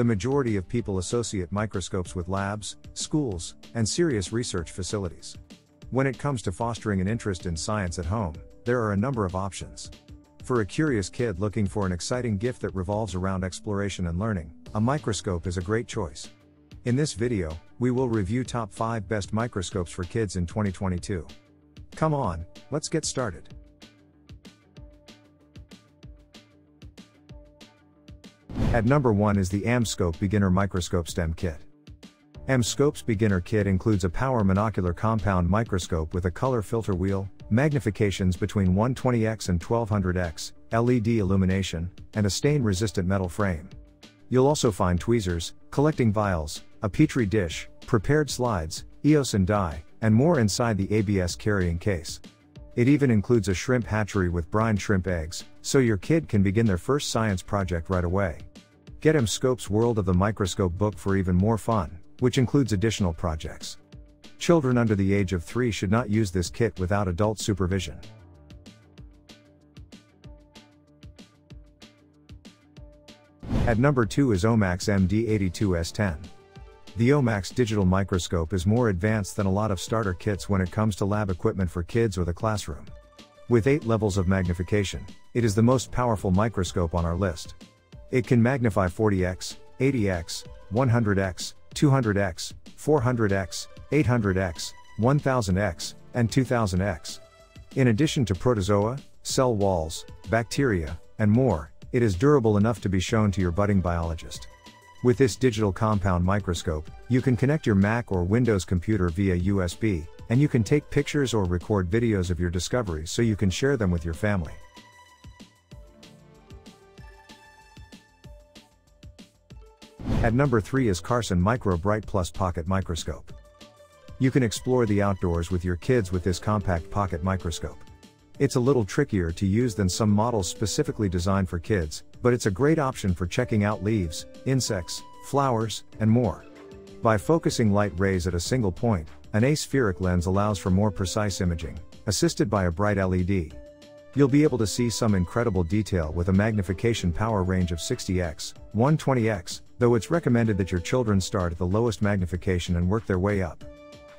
The majority of people associate microscopes with labs, schools, and serious research facilities. When it comes to fostering an interest in science at home, there are a number of options. For a curious kid looking for an exciting gift that revolves around exploration and learning, a microscope is a great choice. In this video, we will review top 5 best microscopes for kids in 2022. Come on, let's get started. At number 1 is the AmScope Beginner Microscope STEM Kit. AmScope's Beginner Kit includes a power monocular compound microscope with a color filter wheel, magnifications between 120x and 1200x, LED illumination, and a stain-resistant metal frame. You'll also find tweezers, collecting vials, a petri dish, prepared slides, eosin dye, and more inside the ABS carrying case. It even includes a shrimp hatchery with brine shrimp eggs, so your kid can begin their first science project right away. Get AmScope's World of the Microscope book for even more fun, which includes additional projects. Children under the age of 3 should not use this kit without adult supervision. At number 2 is OMAX MD82ES10. The OMAX digital microscope is more advanced than a lot of starter kits when it comes to lab equipment for kids or the classroom. With 8 levels of magnification, it is the most powerful microscope on our list. It can magnify 40x, 80x, 100x, 200x, 400x, 800x, 1000x, and 2000x. In addition to protozoa, cell walls, bacteria, and more, it is durable enough to be shown to your budding biologist. With this digital compound microscope, you can connect your Mac or Windows computer via USB, and you can take pictures or record videos of your discoveries so you can share them with your family. At number 3 is Carson MicroBrite Plus Pocket Microscope. You can explore the outdoors with your kids with this compact pocket microscope. It's a little trickier to use than some models specifically designed for kids, but it's a great option for checking out leaves, insects, flowers, and more. By focusing light rays at a single point, an aspheric lens allows for more precise imaging, assisted by a bright LED. You'll be able to see some incredible detail with a magnification power range of 60x, 120x, though it's recommended that your children start at the lowest magnification and work their way up.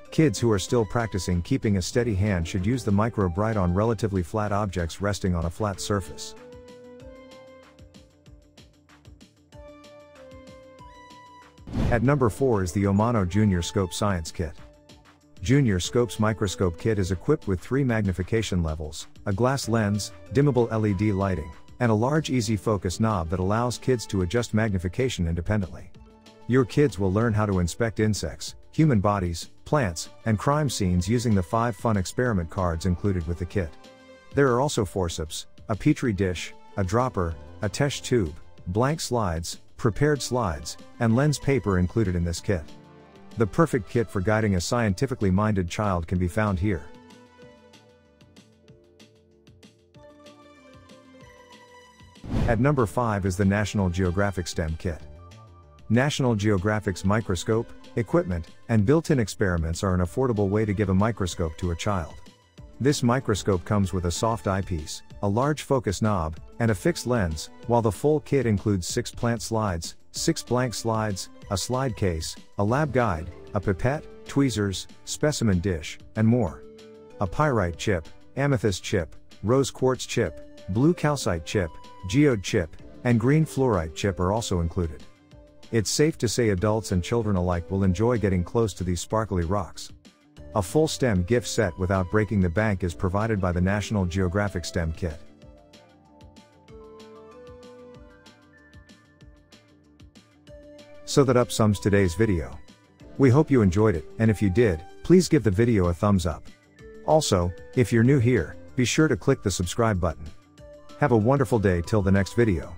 Kids who are still practicing keeping a steady hand should use the MicroBrite on relatively flat objects resting on a flat surface. At number 4 is the Omano JuniorScope Science Kit. JuniorScope's microscope kit is equipped with three magnification levels, a glass lens, dimmable LED lighting, and a large easy focus knob that allows kids to adjust magnification independently. Your kids will learn how to inspect insects, human bodies, plants, and crime scenes using the 5 fun experiment cards included with the kit. There are also forceps, a petri dish, a dropper, a test tube, blank slides, prepared slides, and lens paper included in this kit. The perfect kit for guiding a scientifically minded child can be found here. At number 5 is the National Geographic STEM Kit. National Geographic's microscope, equipment, and built-in experiments are an affordable way to give a microscope to a child. This microscope comes with a soft eyepiece, a large focus knob, and a fixed lens, while the full kit includes 6 plant slides, 6 blank slides, a slide case, a lab guide, a pipette, tweezers, specimen dish, and more. A pyrite chip, amethyst chip, rose quartz chip, blue calcite chip, geode chip, and green fluorite chip are also included. It's safe to say adults and children alike will enjoy getting close to these sparkly rocks. A full STEM gift set without breaking the bank is provided by the National Geographic STEM Kit. So that up sums today's video. We hope you enjoyed it, and if you did, please give the video a thumbs up. Also, if you're new here, be sure to click the subscribe button. Have a wonderful day till the next video.